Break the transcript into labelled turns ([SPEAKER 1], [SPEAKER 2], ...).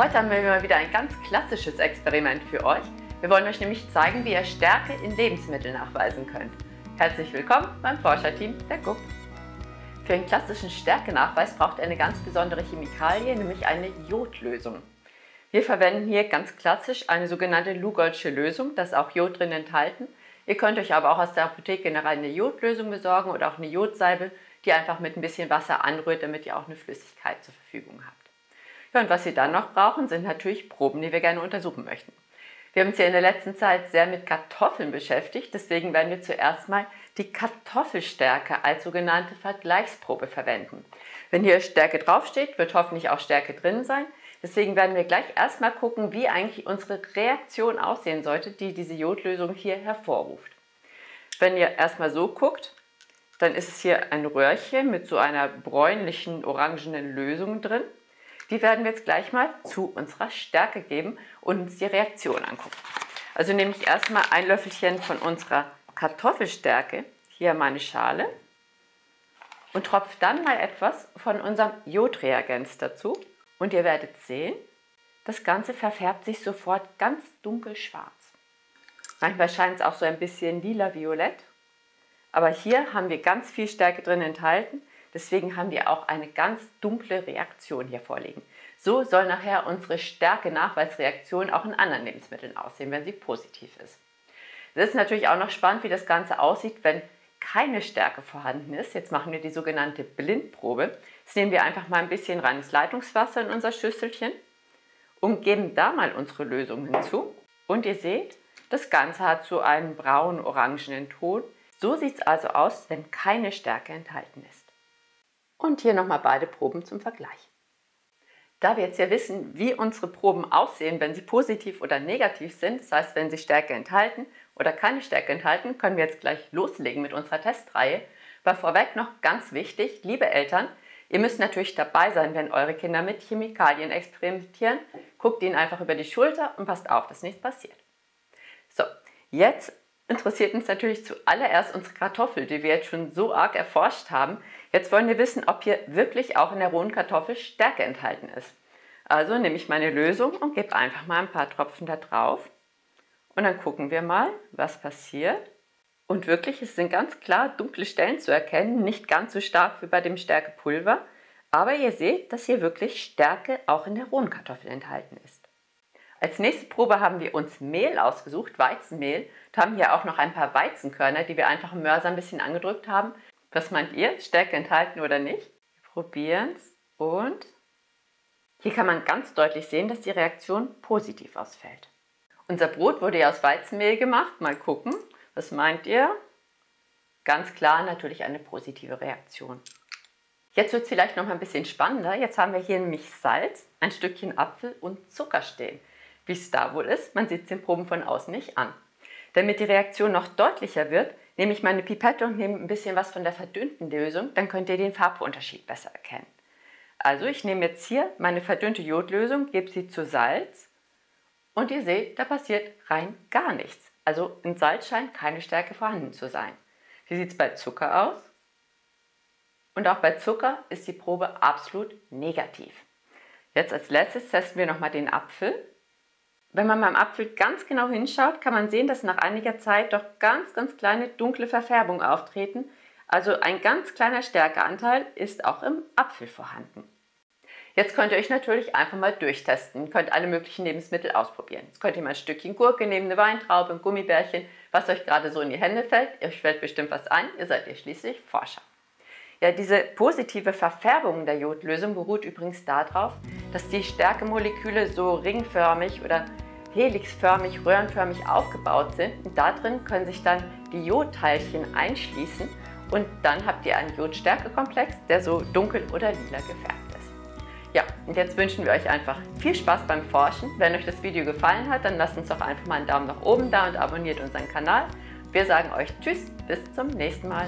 [SPEAKER 1] Heute haben wir mal wieder ein ganz klassisches Experiment für euch. Wir wollen euch nämlich zeigen, wie ihr Stärke in Lebensmitteln nachweisen könnt. Herzlich willkommen beim Forscherteam der GUP. Für einen klassischen Stärkenachweis braucht ihr eine ganz besondere Chemikalie, nämlich eine Jodlösung. Wir verwenden hier ganz klassisch eine sogenannte Lugolsche Lösung, da ist auch Jod drin enthalten. Ihr könnt euch aber auch aus der Apotheke eine reine Jodlösung besorgen oder auch eine Jodsalbe, die einfach mit ein bisschen Wasser anrührt, damit ihr auch eine Flüssigkeit zur Verfügung habt. Ja, und was Sie dann noch brauchen, sind natürlich Proben, die wir gerne untersuchen möchten. Wir haben uns ja in der letzten Zeit sehr mit Kartoffeln beschäftigt, deswegen werden wir zuerst mal die Kartoffelstärke als sogenannte Vergleichsprobe verwenden. Wenn hier Stärke draufsteht, wird hoffentlich auch Stärke drin sein. Deswegen werden wir gleich erstmal gucken, wie eigentlich unsere Reaktion aussehen sollte, die diese Jodlösung hier hervorruft. Wenn ihr erstmal so guckt, dann ist es hier ein Röhrchen mit so einer bräunlichen, orangenen Lösung drin. Die werden wir jetzt gleich mal zu unserer Stärke geben und uns die Reaktion angucken. Also nehme ich erstmal ein Löffelchen von unserer Kartoffelstärke, hier meine Schale, und tropfe dann mal etwas von unserem Jodreagenz dazu. Und ihr werdet sehen, das Ganze verfärbt sich sofort ganz dunkel schwarz. Manchmal scheint es auch so ein bisschen lila-violett. Aber hier haben wir ganz viel Stärke drin enthalten Deswegen haben wir auch eine ganz dunkle Reaktion hier vorliegen. So soll nachher unsere Stärke-Nachweisreaktion auch in anderen Lebensmitteln aussehen, wenn sie positiv ist. Es ist natürlich auch noch spannend, wie das Ganze aussieht, wenn keine Stärke vorhanden ist. Jetzt machen wir die sogenannte Blindprobe. Jetzt nehmen wir einfach mal ein bisschen reines Leitungswasser in unser Schüsselchen, umgeben da mal unsere Lösung hinzu und ihr seht, das Ganze hat so einen braun-orangenen Ton. So sieht es also aus, wenn keine Stärke enthalten ist. Und hier nochmal beide Proben zum Vergleich. Da wir jetzt ja wissen, wie unsere Proben aussehen, wenn sie positiv oder negativ sind, das heißt, wenn sie Stärke enthalten oder keine Stärke enthalten, können wir jetzt gleich loslegen mit unserer Testreihe. Aber vorweg noch ganz wichtig, liebe Eltern, ihr müsst natürlich dabei sein, wenn eure Kinder mit Chemikalien experimentieren. Guckt ihnen einfach über die Schulter und passt auf, dass nichts passiert. So, jetzt interessiert uns natürlich zuallererst unsere Kartoffel, die wir jetzt schon so arg erforscht haben. Jetzt wollen wir wissen, ob hier wirklich auch in der rohen Kartoffel Stärke enthalten ist. Also nehme ich meine Lösung und gebe einfach mal ein paar Tropfen da drauf. Und dann gucken wir mal, was passiert. Und wirklich, es sind ganz klar dunkle Stellen zu erkennen, nicht ganz so stark wie bei dem Stärkepulver. Aber ihr seht, dass hier wirklich Stärke auch in der rohen Kartoffel enthalten ist. Als nächste Probe haben wir uns Mehl ausgesucht, Weizenmehl. Wir haben hier auch noch ein paar Weizenkörner, die wir einfach im Mörser ein bisschen angedrückt haben. Was meint ihr? Stärke enthalten oder nicht? Wir probieren es und hier kann man ganz deutlich sehen, dass die Reaktion positiv ausfällt. Unser Brot wurde ja aus Weizenmehl gemacht. Mal gucken. Was meint ihr? Ganz klar natürlich eine positive Reaktion. Jetzt wird es vielleicht noch mal ein bisschen spannender. Jetzt haben wir hier nämlich Salz, ein Stückchen Apfel und Zucker stehen. Wie es da wohl ist, man sieht es den Proben von außen nicht an. Damit die Reaktion noch deutlicher wird, nehme ich meine Pipette und nehme ein bisschen was von der verdünnten Lösung, dann könnt ihr den Farbunterschied besser erkennen. Also ich nehme jetzt hier meine verdünnte Jodlösung, gebe sie zu Salz und ihr seht, da passiert rein gar nichts. Also in Salz scheint keine Stärke vorhanden zu sein. Wie sieht es bei Zucker aus? Und auch bei Zucker ist die Probe absolut negativ. Jetzt als letztes testen wir nochmal den Apfel. Wenn man beim Apfel ganz genau hinschaut, kann man sehen, dass nach einiger Zeit doch ganz, ganz kleine dunkle Verfärbungen auftreten. Also ein ganz kleiner Stärkeanteil ist auch im Apfel vorhanden. Jetzt könnt ihr euch natürlich einfach mal durchtesten. Könnt alle möglichen Lebensmittel ausprobieren. Jetzt könnt ihr mal ein Stückchen Gurke nehmen, eine Weintraube, ein Gummibärchen, was euch gerade so in die Hände fällt. Euch fällt bestimmt was ein. Ihr seid ja schließlich Forscher. Ja, diese positive Verfärbung der Jodlösung beruht übrigens darauf, dass die Stärkemoleküle so ringförmig oder helixförmig, röhrenförmig aufgebaut sind. Und da drin können sich dann die Jodteilchen einschließen und dann habt ihr einen Jodstärkekomplex, der so dunkel oder lila gefärbt ist. Ja, und jetzt wünschen wir euch einfach viel Spaß beim Forschen. Wenn euch das Video gefallen hat, dann lasst uns doch einfach mal einen Daumen nach oben da und abonniert unseren Kanal. Wir sagen euch Tschüss, bis zum nächsten Mal.